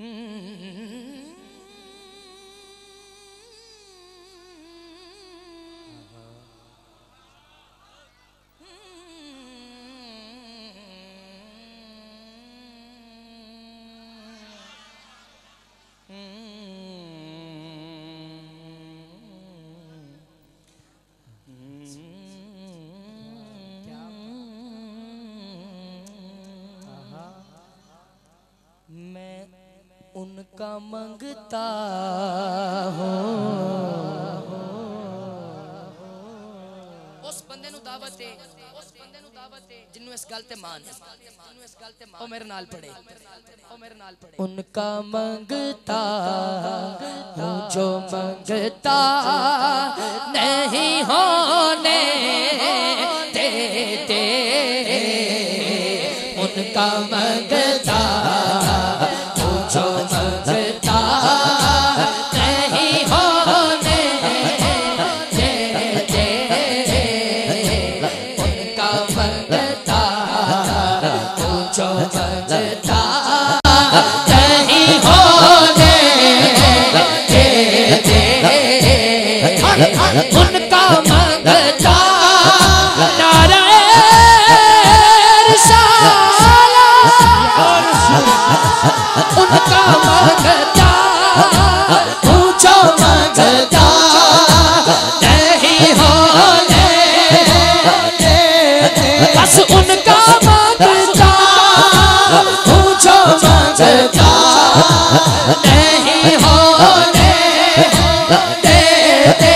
میں کا منگتا ہوں اس بندے نو دعوت دے۔ دے۔ جنوں اس گل تے مان او میرے نال پڑھے۔ او میرے نال پڑھے۔ ان کا منگتا ہوں جو منگتا نہیں ہونے دیتے۔ ان کا منگتا نہیں ہونے دیتے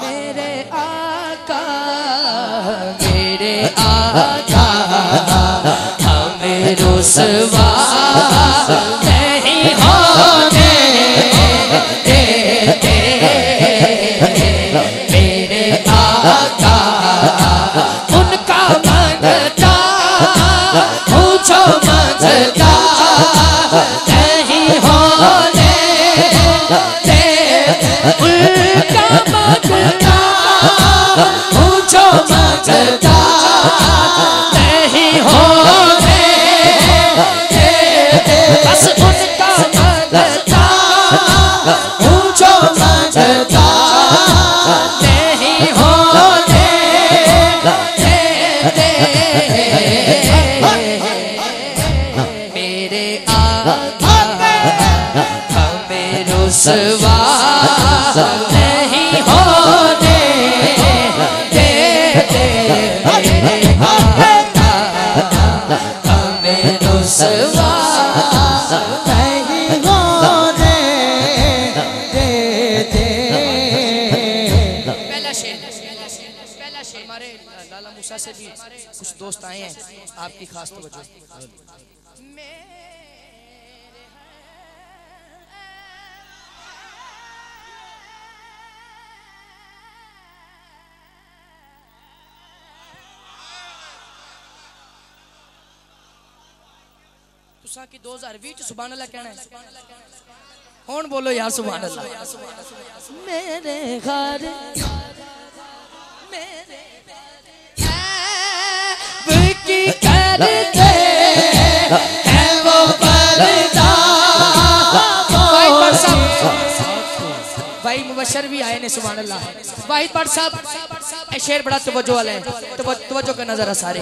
میرے آقا میرے آقا ہمیں رسوا پوچھو منگتا نہیں ہونے بس ان کا منگتا پوچھو منگتا نہیں میرے آقا ہمیں ہاں رسوا سے بھی کچھ دوست آئے ہیں، آپ کی خاص توجہ۔ تساں کی دو ہزار ویچ سبحان اللہ کہنا ہے۔ ہون بولو یا سبحان اللہ؟ میرے گھر کرتے ہیں وہ پردہ بھائی مبشر بھی آئے نے سبحان اللہ واحد پاٹ صاحب اے شیر بڑا توجہ والا ہے توجہ کا نظر ہے سارے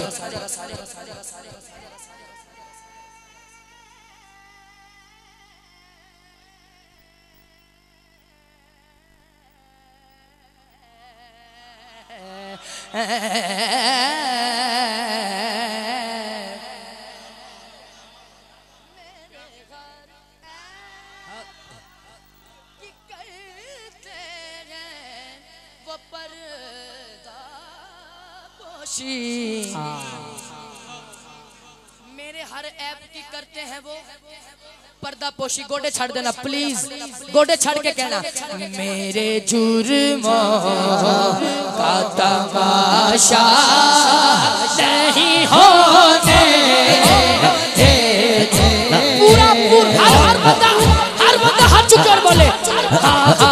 ایپ کی کرتے ہیں وہ۔ پردہ پوشی گوڑے چھڑ دینا پلیز گوڑے چھڑ کے کہنا، میرے جرموں کا تماشا نہیں ہونے پورا پورا ہر بندہ ہر بندہ ہر چکر بولے۔ ہاں ہاں۔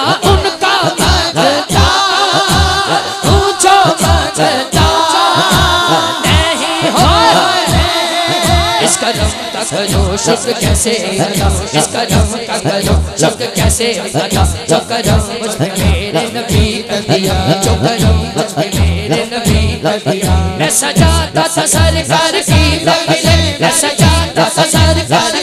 کرو شکر کیسے اس کرم کا کرو شکر کیسے جو کرم مجھ پہ میرے نبی کا دیا جو کرم مجھ پہ میرے نبی کا دیا۔ میں سجاتا تھا سرکار کی ملے میں سجاتا تھا سرکار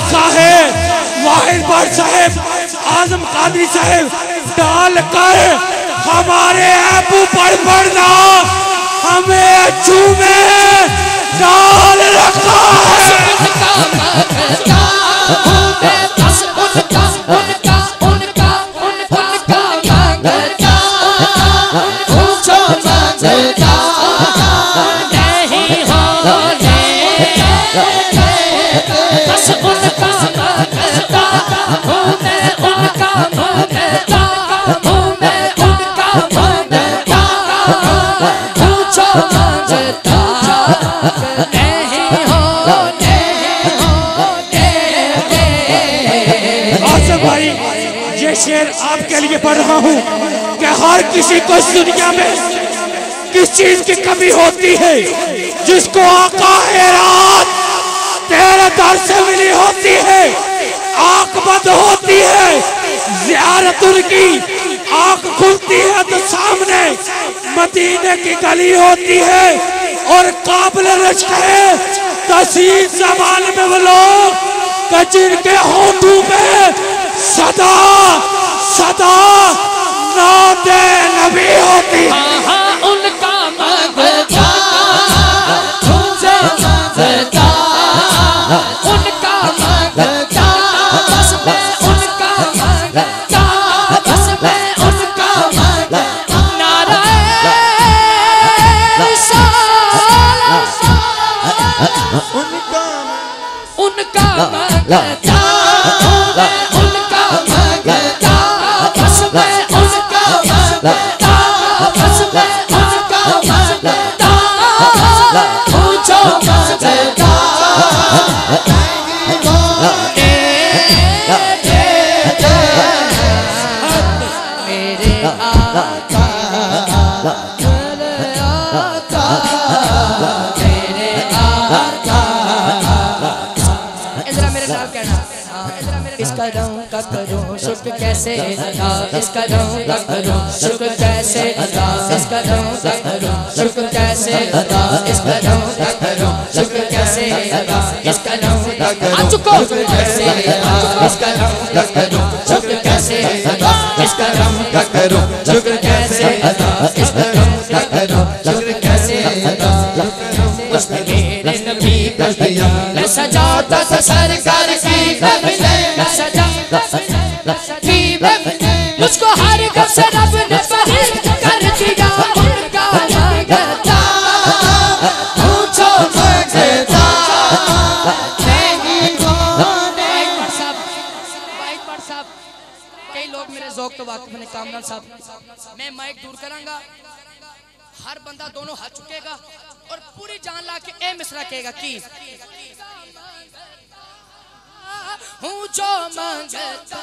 رکھا ہے۔ واحد بار صاحب آزم قادری صاحب، ڈال کر ہمارے ایپو پر پڑنا ہمیں اچھو میں ڈال رکھا ہے۔ ہوں کہ ہر کسی کو اس دنیا میں کس چیز کی کمی ہوتی ہے؟ جس کو آقا ہے رات تیرے در سے ملی ہوتی ہے، آنکھ بند ہوتی ہے، زیارت ان کی، آنکھ کھلتی ہے تو سامنے، مدینے کی گلی ہوتی ہے اور قابل رشک ہے۔ تصیر زبان میں وہ لوگ کہ جن کے ہونٹوں میں صدا صدا نعت نبی ہوتی۔ ان کا مانگتا تجھے مانگتا ان کا مانگتا بس میں ان کا مانگتا بس میں ان کا مانگتا نعرہ رسالت۔ ان کا مانگتا میرے آقا میرے آقا میرے آقا ادھر میرے نام کہنا اس کا رنگ کا کرو شکر کیسے ادا اس کا کا کرو شکر کیسے ادا اس کا کا کرو شکر کیسے ادا اس کا کا کرو شکر کیسے ادا اس کا کا کرو چکو کیسے ادا اس کا کا کیسے ادا اس کا رنگ کا کرو، شکر کیسے ادا اس کا رنگ کا کرو، شکر کیسے ادا اس نے میرے نبی کا دیا میں سجاتا تھا سرکار کی قبلے میں سجاتا تھا کی قبلے مجھ کو ہر غم سے رب کامران صاحب، میں مائک دور کروں گا۔ ہر بندہ دونوں ہاتھ چکے گا اور پوری جان لا کے اے مصرا کہے گا کی ہوں جو مانگتا۔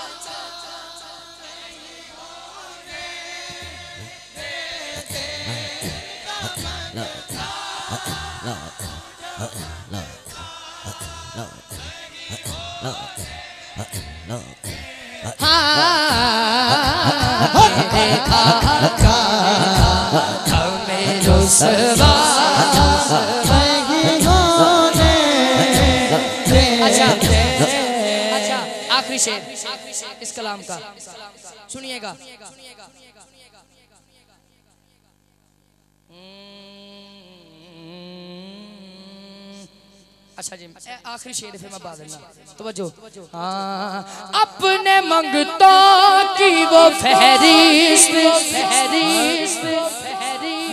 ہاں۔ میرے آقا ہمیں رسوا اچھا اچھا آخری شعر اس کلام کا سنیے گا اچھا جی آخری شعر پھر میں دینا توجہ۔ ہاں۔ اپنے منگتوں کی وہ فہرست فہرست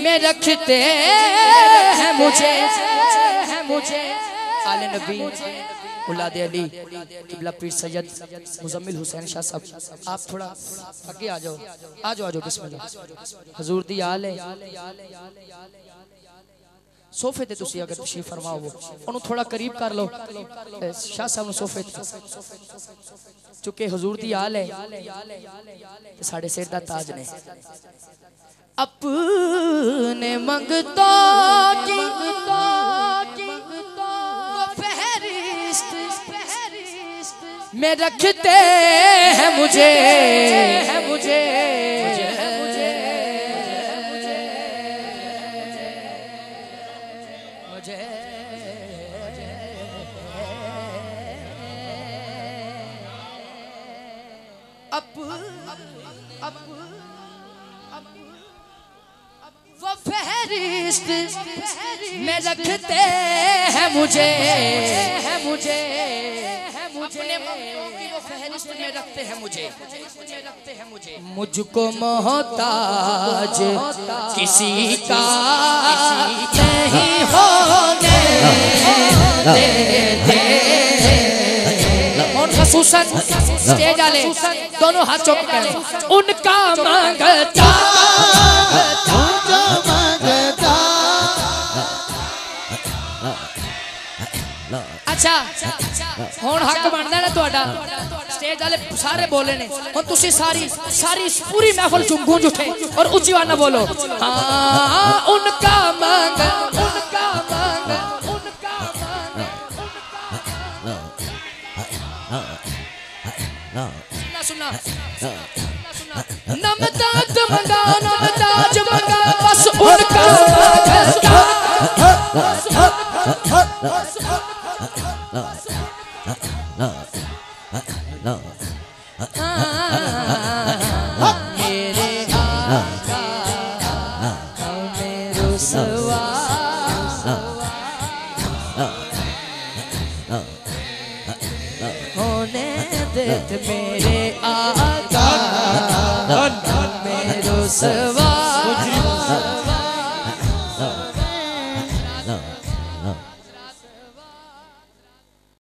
میں رکھتے ہیں مجھے مجھے۔ آل نبی اولاد علی قبلہ پیر سید مزمل حسین شاہ صاحب۔ آپ تھوڑا اگے آ جاؤ آ جاؤ آ جاؤ بسم اللہ۔ حضور دی آل ہے۔ صوفے تے تسی اگر تشریف فرماؤ انہوں تھوڑا قریب کر لو شاہ صاحب نے صوفے تے چونکہ حضور دی آل ہے ساڑھے سیر دا تاج نے اپنے منگتا کی وہ فہرست میں رکھتے ہیں مجھے مجھے فہرست میں رکھتے ہیں مجھے ہے مجھے۔ اپنے ممنوع کی وہ فہرست میں رکھتے ہیں مجھے۔ رکھتے ہیں مجھے مجھ کو محتاج کسی کا نہیں ہونے دیتے۔ خصوصاً سٹیج دونوں ہاتھ چوک کریں ان کا مانگتا اچھا ہون حق بندا نا تہاڈا سٹیج والے سارے بولے نے ہن تسی ساری ساری پوری محفل چوں گونج اٹھے اور اونچی آواز نہ بولو ہاں ان کا مانگ ان کا مانگ ان کا مانگ سنا سنا نم منگا نم منگا بس ان کا مانگتا میرے آقا ہمیں